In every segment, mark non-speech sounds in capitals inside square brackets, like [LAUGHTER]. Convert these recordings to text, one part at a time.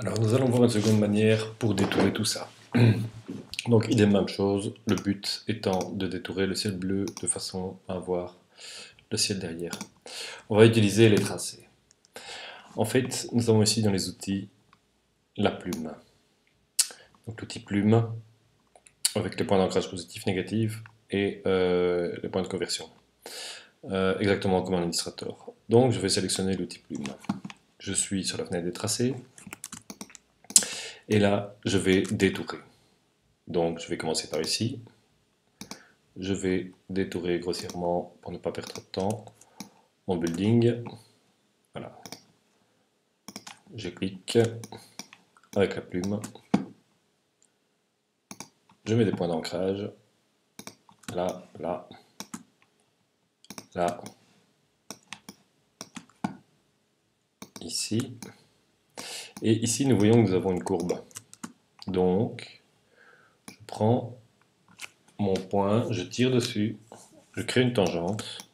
Alors nous allons voir une seconde manière pour détourer tout ça. [CLEARS THROAT] Donc il est même chose, le but étant de détourer le ciel bleu de façon à avoir le ciel derrière. On va utiliser les tracés. En fait, nous avons ici dans les outils la plume. Donc l'outil plume avec les points d'ancrage positif, négatif et euh, les points de conversion. Euh, exactement comme un illustrator. Donc je vais sélectionner l'outil plume. Je suis sur la fenêtre des tracés, et là, je vais détourer. Donc, je vais commencer par ici. Je vais détourer grossièrement pour ne pas perdre trop de temps mon building. Voilà. Je clique avec la plume. Je mets des points d'ancrage. Là, là, là, ici. Et ici, nous voyons que nous avons une courbe. Donc, je prends mon point, je tire dessus, je crée une tangente,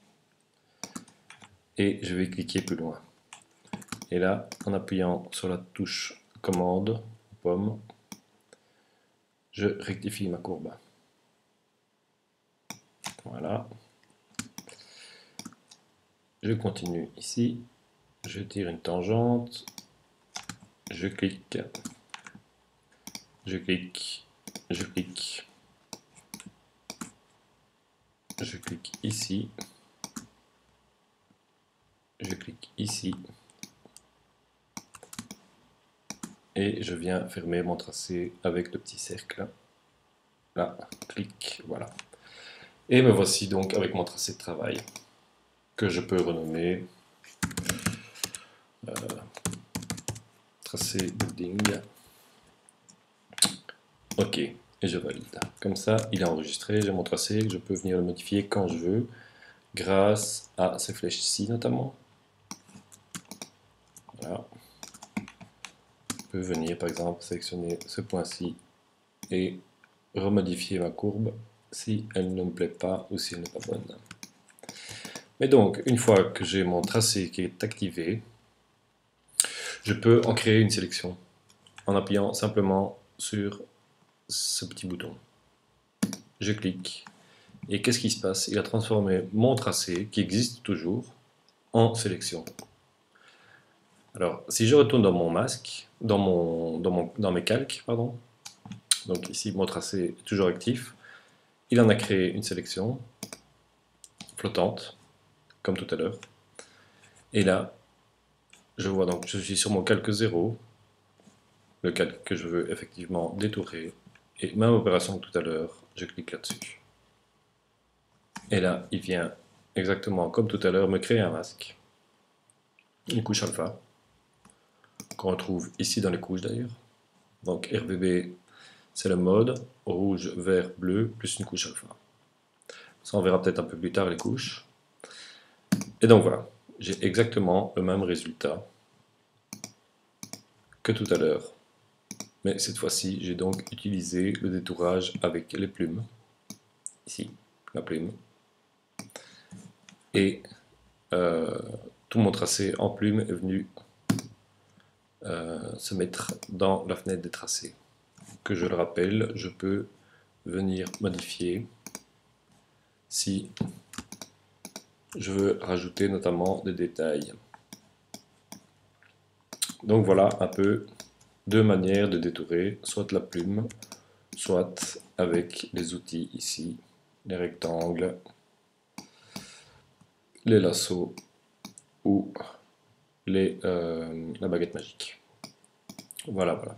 et je vais cliquer plus loin. Et là, en appuyant sur la touche commande, pomme, je rectifie ma courbe. Voilà. Je continue ici, je tire une tangente, je clique, je clique, je clique, je clique ici, je clique ici, et je viens fermer mon tracé avec le petit cercle. Là, clic, voilà. Et me voici donc avec mon tracé de travail, que je peux renommer euh, tracé building. Ok, et je valide. Comme ça, il est enregistré, j'ai mon tracé, je peux venir le modifier quand je veux, grâce à ces flèches ici notamment. Voilà. Je peux venir par exemple sélectionner ce point-ci et remodifier ma courbe si elle ne me plaît pas ou si elle n'est pas bonne. Mais donc, une fois que j'ai mon tracé qui est activé, je peux en créer une sélection en appuyant simplement sur ce petit bouton. Je clique et qu'est-ce qui se passe? Il a transformé mon tracé, qui existe toujours, en sélection. Alors, si je retourne dans mon masque, dans, mon, dans, mon, dans mes calques, pardon, donc ici mon tracé est toujours actif, il en a créé une sélection flottante, comme tout à l'heure. Et là, je vois donc, je suis sur mon calque 0, le calque que je veux effectivement détourer, et même opération que tout à l'heure, je clique là-dessus. Et là, il vient exactement comme tout à l'heure me créer un masque, une couche alpha, qu'on retrouve ici dans les couches d'ailleurs. Donc RBB, c'est le mode, rouge, vert, bleu, plus une couche alpha. Ça, on verra peut-être un peu plus tard les couches. Et donc voilà, j'ai exactement le même résultat que tout à l'heure. Mais cette fois-ci, j'ai donc utilisé le détourage avec les plumes. Ici, la plume. Et euh, tout mon tracé en plume est venu euh, se mettre dans la fenêtre des tracés. Que je le rappelle, je peux venir modifier si je veux rajouter notamment des détails. Donc voilà un peu deux manières de détourer, soit la plume, soit avec les outils ici, les rectangles, les lassos ou les, euh, la baguette magique. Voilà, voilà.